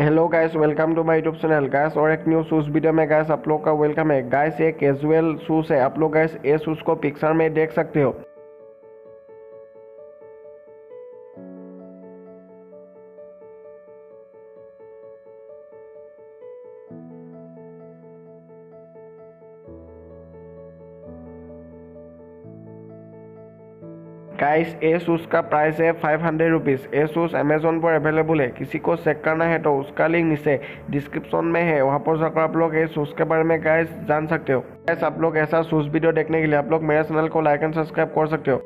Hello guys welcome to my YouTube channel guys और एक new shoes video में guys आप लोग का वेलकम है। गाइस ये कैजुअल शूज़ है। आप लोग गाइस ये शूज़ को पिक्चर में देख सकते हो। गाइस ए शूज़ का प्राइस है फाइव हंड्रेड रुपीज़ ए शूज़ अमेजोन पर अवेलेबल है। किसी को चेक करना है तो उसका लिंक नीचे डिस्क्रिप्शन में है। वहाँ पर जाकर आप लोग ए शूज़ के बारे में गाइस जान सकते हो। गाइस आप लोग ऐसा शूज़ वीडियो देखने के लिए आप लोग मेरे चैनल को लाइक एंड सब्सक्राइब कर सकते हो।